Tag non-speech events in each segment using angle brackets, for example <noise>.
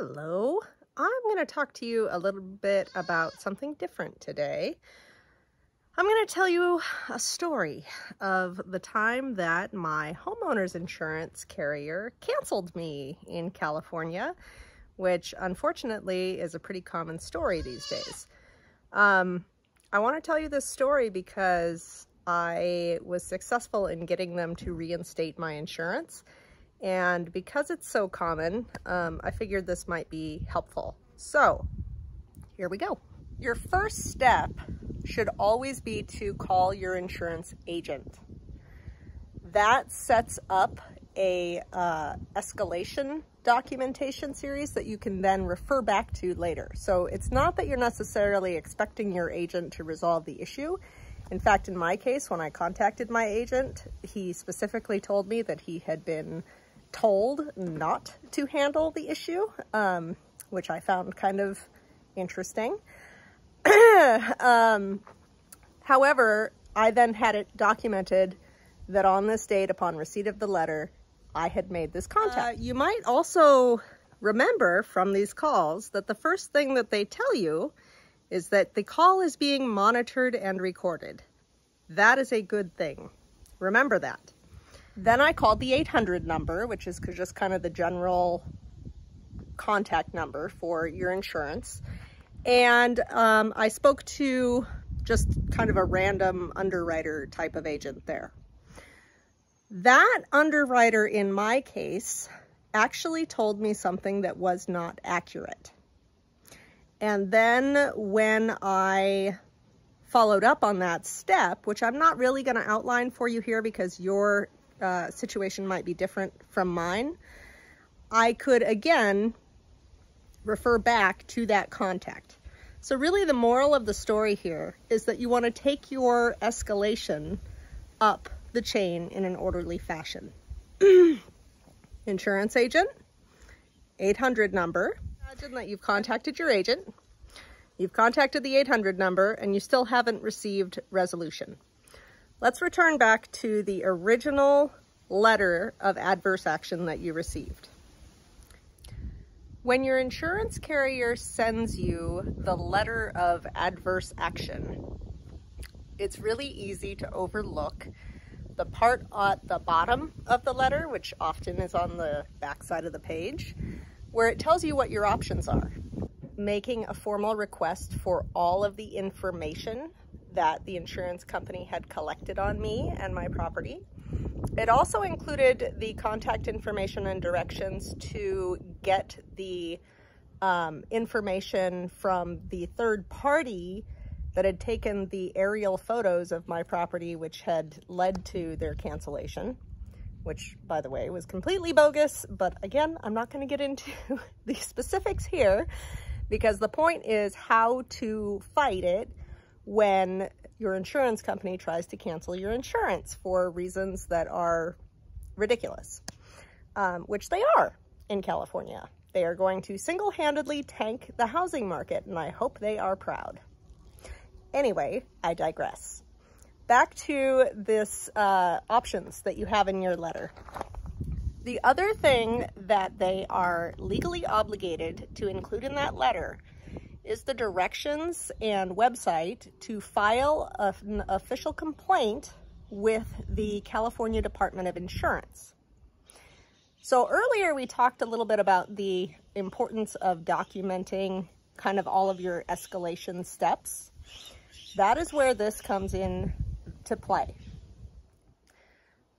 Hello. I'm going to talk to you a little bit about something different today. I'm going to tell you a story of the time that my homeowner's insurance carrier canceled me in California, which unfortunately is a pretty common story these days. Um, I want to tell you this story because I was successful in getting them to reinstate my insurance and because it's so common, um, I figured this might be helpful. So here we go. Your first step should always be to call your insurance agent. That sets up a uh, escalation documentation series that you can then refer back to later. So it's not that you're necessarily expecting your agent to resolve the issue. In fact, in my case, when I contacted my agent, he specifically told me that he had been told not to handle the issue, um, which I found kind of interesting. <clears throat> um, however, I then had it documented that on this date, upon receipt of the letter, I had made this contact. Uh, you might also remember from these calls that the first thing that they tell you is that the call is being monitored and recorded. That is a good thing. Remember that. Then I called the 800 number, which is just kind of the general contact number for your insurance. And um, I spoke to just kind of a random underwriter type of agent there. That underwriter in my case actually told me something that was not accurate. And then when I followed up on that step, which I'm not really going to outline for you here because your uh, situation might be different from mine, I could again refer back to that contact. So really the moral of the story here is that you want to take your escalation up the chain in an orderly fashion. <clears throat> Insurance agent, 800 number. Imagine that you've contacted your agent, you've contacted the 800 number, and you still haven't received resolution. Let's return back to the original letter of adverse action that you received. When your insurance carrier sends you the letter of adverse action, it's really easy to overlook the part at the bottom of the letter, which often is on the back side of the page, where it tells you what your options are. Making a formal request for all of the information that the insurance company had collected on me and my property. It also included the contact information and directions to get the um, information from the third party that had taken the aerial photos of my property, which had led to their cancellation, which, by the way, was completely bogus. But again, I'm not going to get into <laughs> the specifics here because the point is how to fight it when your insurance company tries to cancel your insurance for reasons that are ridiculous, um, which they are in California. They are going to single-handedly tank the housing market, and I hope they are proud. Anyway, I digress. Back to this uh, options that you have in your letter. The other thing that they are legally obligated to include in that letter is the directions and website to file an official complaint with the California Department of Insurance. So earlier we talked a little bit about the importance of documenting kind of all of your escalation steps. That is where this comes in to play.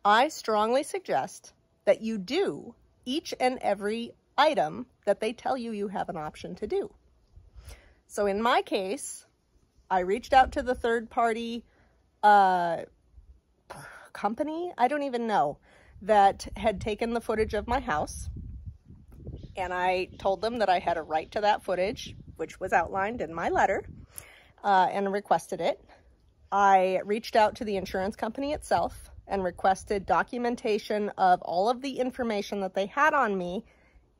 I strongly suggest that you do each and every item that they tell you you have an option to do. So in my case, I reached out to the third party uh, company, I don't even know, that had taken the footage of my house. And I told them that I had a right to that footage, which was outlined in my letter, uh, and requested it. I reached out to the insurance company itself and requested documentation of all of the information that they had on me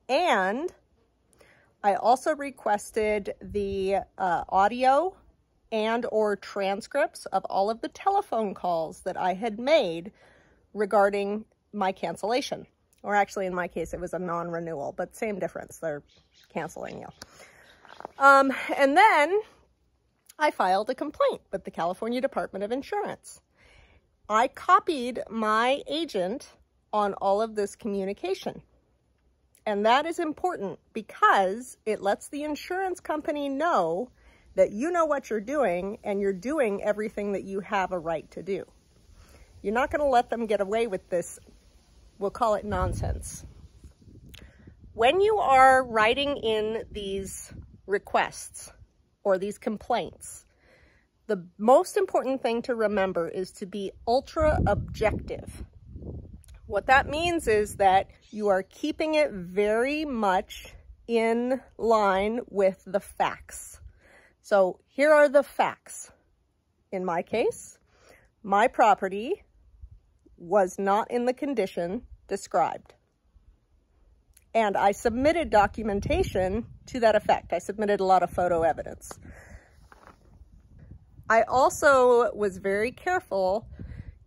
and I also requested the uh, audio and or transcripts of all of the telephone calls that I had made regarding my cancellation. Or actually, in my case, it was a non-renewal, but same difference. They're canceling you. Um, and then I filed a complaint with the California Department of Insurance. I copied my agent on all of this communication. And that is important because it lets the insurance company know that you know what you're doing and you're doing everything that you have a right to do. You're not going to let them get away with this, we'll call it nonsense. When you are writing in these requests or these complaints, the most important thing to remember is to be ultra objective. What that means is that you are keeping it very much in line with the facts. So here are the facts. In my case, my property was not in the condition described. And I submitted documentation to that effect. I submitted a lot of photo evidence. I also was very careful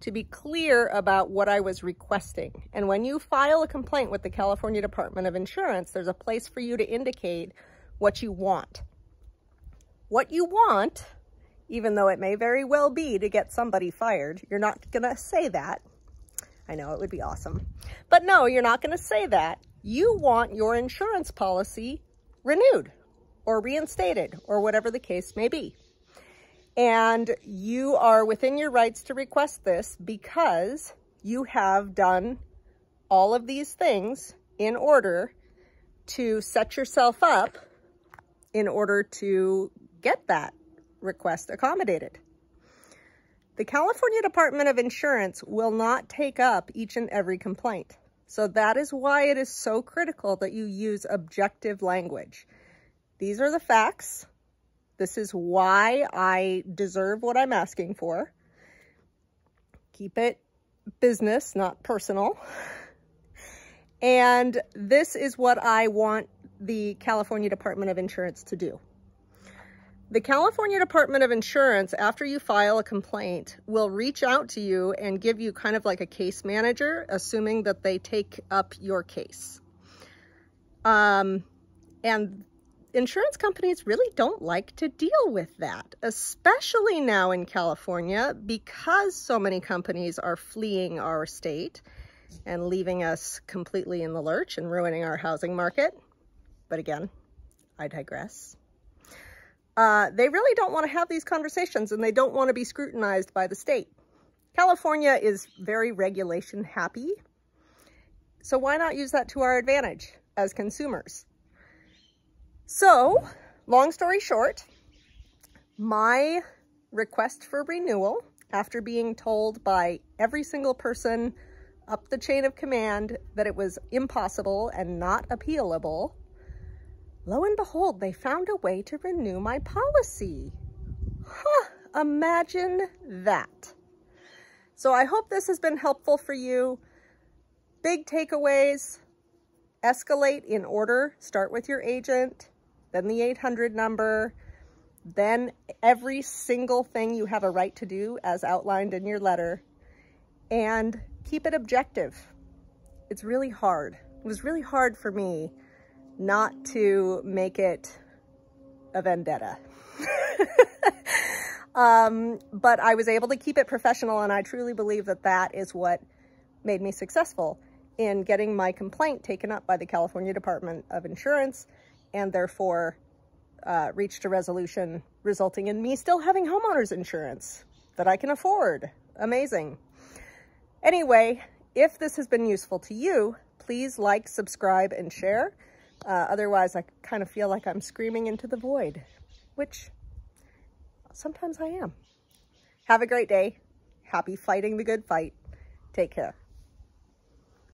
to be clear about what I was requesting. And when you file a complaint with the California Department of Insurance, there's a place for you to indicate what you want. What you want, even though it may very well be to get somebody fired, you're not gonna say that. I know it would be awesome. But no, you're not gonna say that. You want your insurance policy renewed or reinstated or whatever the case may be. And you are within your rights to request this because you have done all of these things in order to set yourself up in order to get that request accommodated. The California Department of Insurance will not take up each and every complaint. So that is why it is so critical that you use objective language. These are the facts. This is why I deserve what I'm asking for. Keep it business, not personal. And this is what I want the California Department of Insurance to do. The California Department of Insurance, after you file a complaint, will reach out to you and give you kind of like a case manager, assuming that they take up your case. Um, and insurance companies really don't like to deal with that, especially now in California because so many companies are fleeing our state and leaving us completely in the lurch and ruining our housing market. But again, I digress. Uh, they really don't want to have these conversations and they don't want to be scrutinized by the state. California is very regulation happy. So why not use that to our advantage as consumers? So, long story short, my request for renewal, after being told by every single person up the chain of command that it was impossible and not appealable, lo and behold, they found a way to renew my policy. Huh, imagine that. So I hope this has been helpful for you. Big takeaways, escalate in order. Start with your agent then the 800 number, then every single thing you have a right to do as outlined in your letter, and keep it objective. It's really hard. It was really hard for me not to make it a vendetta. <laughs> um, but I was able to keep it professional, and I truly believe that that is what made me successful in getting my complaint taken up by the California Department of Insurance and therefore uh, reached a resolution resulting in me still having homeowner's insurance that I can afford. Amazing. Anyway, if this has been useful to you, please like, subscribe, and share. Uh, otherwise, I kind of feel like I'm screaming into the void, which sometimes I am. Have a great day. Happy fighting the good fight. Take care.